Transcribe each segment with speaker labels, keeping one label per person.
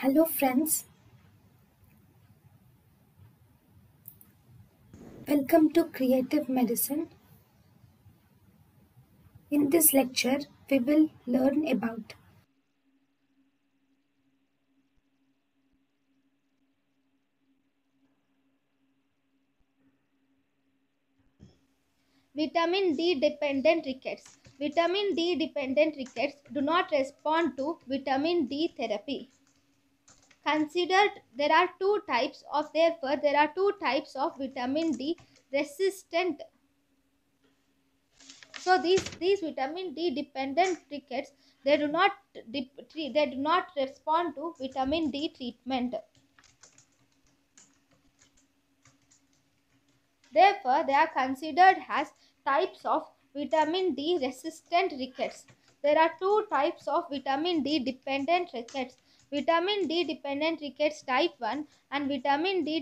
Speaker 1: Hello friends. Welcome to Creative Medicine. In this lecture, we will learn about
Speaker 2: Vitamin D dependent rickets. Vitamin D dependent rickets do not respond to vitamin D therapy. Considered there are two types of therefore there are two types of vitamin D resistant. So these these vitamin D dependent rickets they do not they do not respond to vitamin D treatment. Therefore, they are considered as types of vitamin D resistant rickets. There are two types of vitamin D dependent rickets. Vitamin D dependent rickets type 1 and vitamin D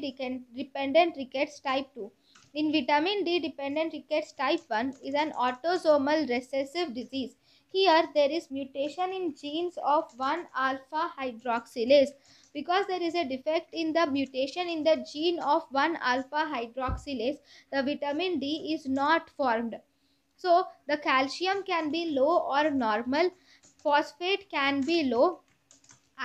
Speaker 2: dependent rickets type 2. In vitamin D dependent rickets type 1 is an autosomal recessive disease. Here there is mutation in genes of 1 alpha hydroxylase because there is a defect in the mutation in the gene of 1 alpha hydroxylase the vitamin d is not formed so the calcium can be low or normal phosphate can be low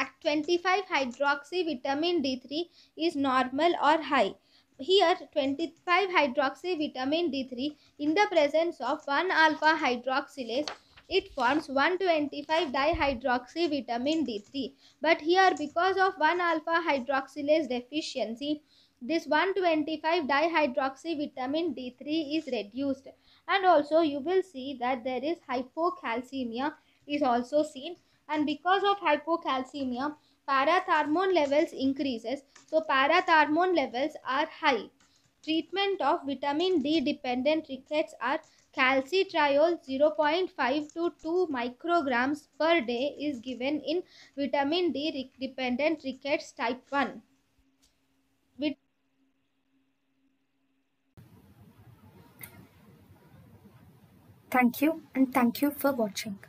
Speaker 2: at 25 hydroxy vitamin d3 is normal or high here 25 hydroxy vitamin d3 in the presence of 1 alpha hydroxylase it forms 125 dihydroxy vitamin D3. But here because of 1 alpha hydroxylase deficiency, this 125 dihydroxy vitamin D3 is reduced. And also you will see that there is hypocalcemia is also seen. And because of hypocalcemia, parathormone levels increases. So parathormone levels are high. Treatment of vitamin D dependent rickets are calcitriol 0.5 to 2 micrograms per day is given in vitamin D dependent rickets type 1. Vit
Speaker 1: Thank you and thank you for watching.